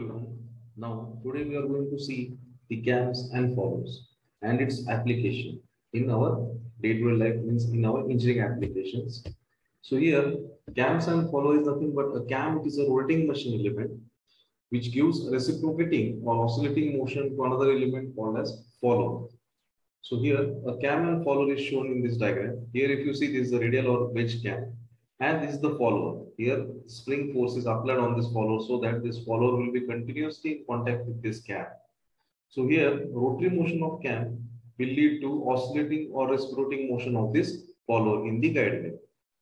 Everyone. Now today we are going to see the cams and follows and its application in our day-to-day life means in our engineering applications. So here cams and follow is nothing but a cam it is a rotating machine element which gives reciprocating or oscillating motion to another element called as follower. So here a cam and follower is shown in this diagram. Here if you see this is a radial or wedge cam and this is the follower. Here spring force is applied on this follower so that this follower will be continuously in contact with this cam. So here rotary motion of cam will lead to oscillating or reciprocating motion of this follower in the guide way.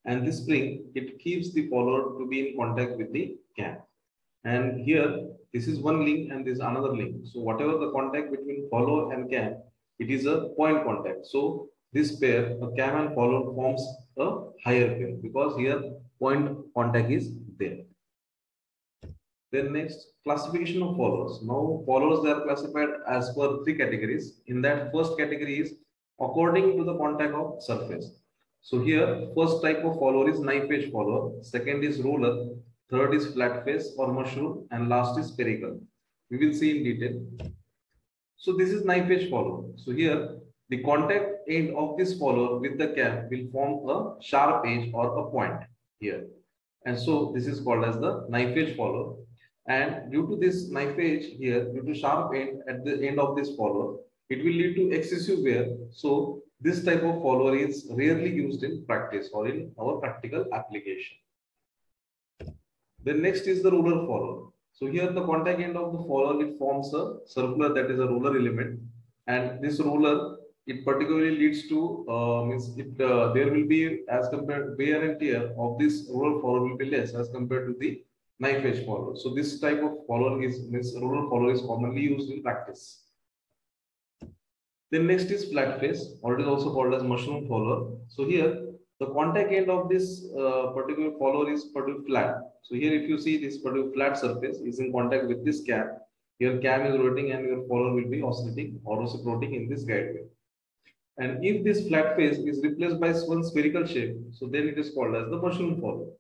And this spring, it keeps the follower to be in contact with the cam. And here, this is one link and this is another link. So whatever the contact between follower and cam, it is a point contact. So this pair, a cam and follower forms a higher pair because here point contact is there. Then next, classification of followers. Now followers they are classified as per three categories. In that first category is according to the contact of surface. So here first type of follower is knife edge follower. Second is roller. Third is flat face or mushroom and last is spherical. We will see in detail. So this is knife edge follower. So here the contact end of this follower with the cap will form a sharp edge or a point here. And so this is called as the knife edge follower. And due to this knife edge here, due to sharp end at the end of this follower, it will lead to excessive wear. So this type of follower is rarely used in practice or in our practical application. Then next is the roller follower. So here the contact end of the follower, it forms a circular that is a roller element. And this roller it particularly leads to uh, means it uh, there will be as compared wear and tear of this roller follower will be less as compared to the knife edge follower. So this type of follower is means roller follower is commonly used in practice. Then next is flat face, or it is also called as mushroom follower. So here the contact end of this uh, particular follower is particularly flat. So here if you see this particular flat surface is in contact with this cam, your cam is rotating and your follower will be oscillating or reciprocating in this guide. And if this flat face is replaced by one spherical shape, so then it is called as the mushroom follower.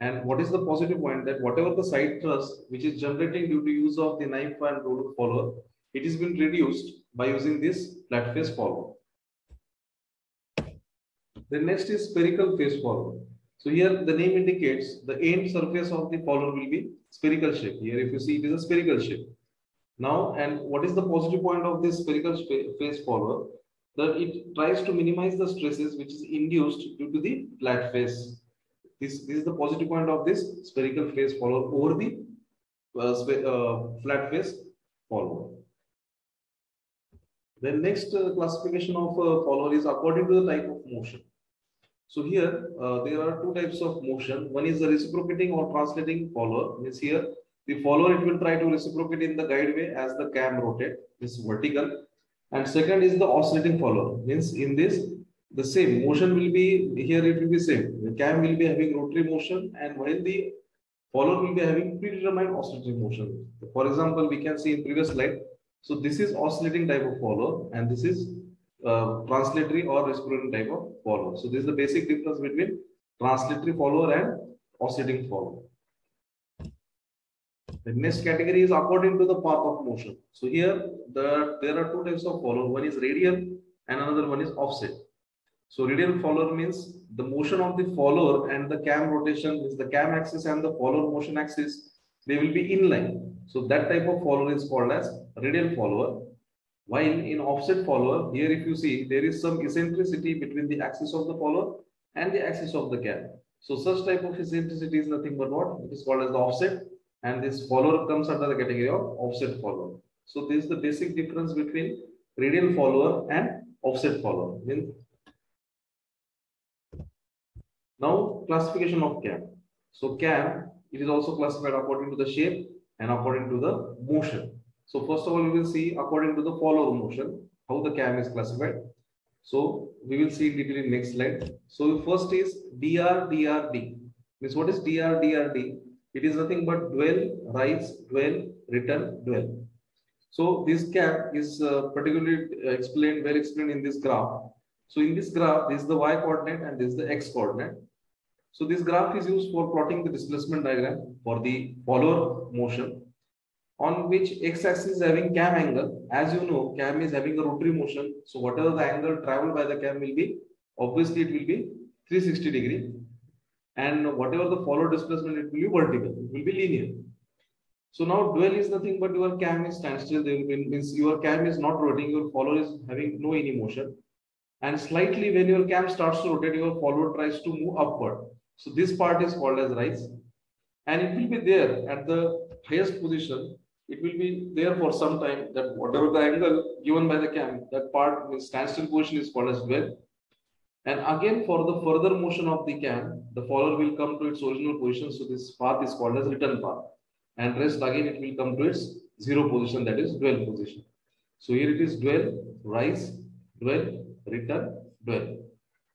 And what is the positive point that whatever the side thrust which is generating due to use of the knife and roller follower, it is been reduced by using this flat face follower. The next is spherical face follower. So here the name indicates the end surface of the follower will be spherical shape. Here if you see it is a spherical shape. Now and what is the positive point of this spherical face follower? That it tries to minimize the stresses which is induced due to the flat face. This, this is the positive point of this spherical face follower over the uh, uh, flat face follower. The next uh, classification of uh, follower is according to the type of motion. So here uh, there are two types of motion. One is the reciprocating or translating follower. Means here the follower it will try to reciprocate in the guide way as the cam rotate. This vertical and second is the oscillating follower. Means in this, the same motion will be here, it will be same. The cam will be having rotary motion, and while the follower will be having predetermined oscillating motion. For example, we can see in previous slide. So this is oscillating type of follower, and this is uh, translatory or reciprocating type of follower. So this is the basic difference between translatory follower and oscillating follower. The next category is according to the path of motion. So here the, there are two types of follower. One is radial and another one is offset. So radial follower means the motion of the follower and the cam rotation is the cam axis and the follower motion axis. They will be in line. So that type of follower is called as radial follower. While in offset follower, here if you see, there is some eccentricity between the axis of the follower and the axis of the cam. So such type of eccentricity is nothing but what? It is called as the offset and this follower comes under the category of offset follower. So this is the basic difference between radial follower and offset follower. Now classification of cam. So cam, it is also classified according to the shape and according to the motion. So first of all, we will see according to the follower motion, how the cam is classified. So we will see detail in next slide. So first is DR, DRD. Means what is DR, DRD? It is nothing but dwell, rise, dwell, return, dwell. So this cap is uh, particularly explained, well explained in this graph. So in this graph, this is the y coordinate and this is the x coordinate. So this graph is used for plotting the displacement diagram for the follower motion. on which x-axis is having cam angle. As you know, cam is having a rotary motion. So whatever the angle traveled by the cam will be, obviously it will be 360 degree. And whatever the follow displacement, it will be vertical, it will be linear. So now dwell is nothing but your cam is standstill. Means your cam is not rotating, your follower is having no any motion. And slightly when your cam starts to rotate, your follower tries to move upward. So this part is called as rise. And it will be there at the highest position. It will be there for some time that whatever the angle given by the cam, that part means standstill position is called as dwell. And again, for the further motion of the cam, the follower will come to its original position. So this path is called as return path and rest again it will come to its zero position that is dwell position. So here it is dwell, rise, dwell, return, dwell.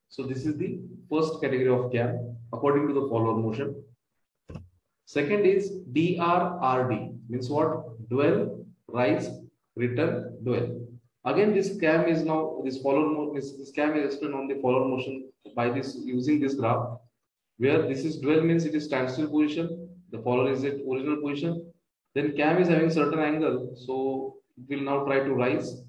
So this is the first category of cam according to the follower motion. Second is DRRD means what? Dwell, rise, return, dwell. Again, this cam is now this follower motion. This, this cam is explained on the follower motion by this using this graph, where this is dwell means it is standstill position, the follower is at original position. Then cam is having certain angle. So it will now try to rise.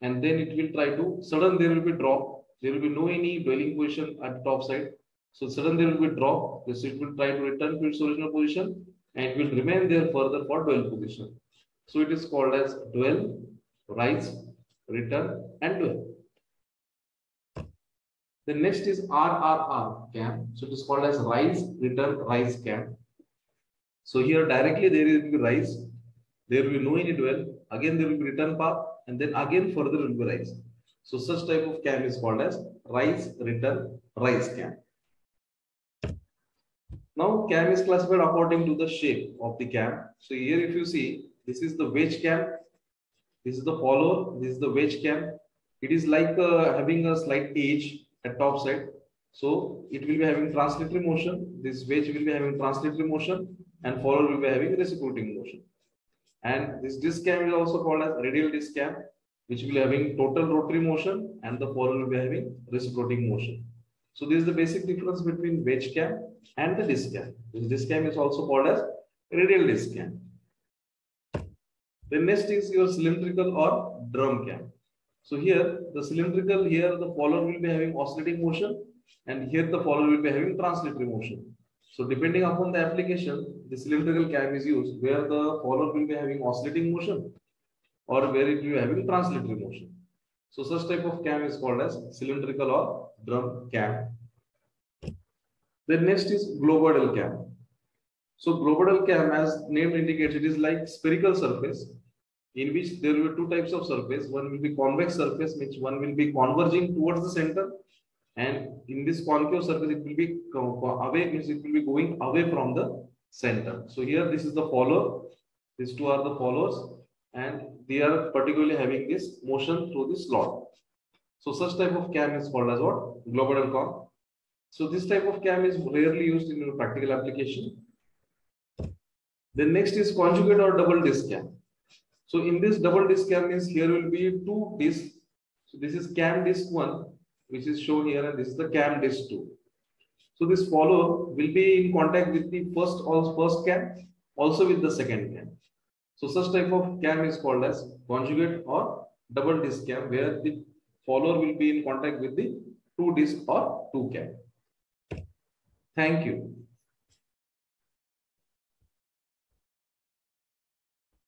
And then it will try to, sudden there will be drop. There will be no any dwelling position at top side. So sudden there will be drop. This it will try to return to its original position and it will remain there further for dwell position. So it is called as dwell, rise, return and dwell. The next is RRR cam. So it is called as rise, return, rise cam. So here directly there will be rise, there will be no any dwell, again there will be return path, and then again further will be rise. So such type of cam is called as rise, return, rise cam. Now cam is classified according to the shape of the cam. So here if you see, this is the wedge cam, this is the follower, this is the wedge cam. It is like uh, having a slight edge at top side. So it will be having translatory motion. This wedge will be having translatory motion and follower will be having reciprocating motion. And this disc cam is also called as radial disc cam, which will be having total rotary motion and the follower will be having reciprocating motion. So this is the basic difference between wedge cam and the disc cam. This disc cam is also called as radial disc cam. The next is your cylindrical or drum cam. So here the cylindrical here the follower will be having oscillating motion and here the follower will be having translatory motion. So depending upon the application, the cylindrical cam is used where the follower will be having oscillating motion or where it will be having translatory motion. So such type of cam is called as cylindrical or drum cam. Then next is globoidal cam. So globoidal cam as name indicates it is like spherical surface in which there will be two types of surface. One will be convex surface which one will be converging towards the center and in this concave surface, it will be away, means it will be going away from the center. So here, this is the follower. These two are the followers, and they are particularly having this motion through the slot. So such type of cam is called as what? Globoidal cam. So this type of cam is rarely used in practical application. Then next is conjugate or double disc cam. So in this double disc cam means here will be two discs. So this is cam disc one which is shown here and this is the cam disk 2. So this follower will be in contact with the first or first cam also with the second cam. So such type of cam is called as conjugate or double disc cam where the follower will be in contact with the two disc or two cam. Thank you.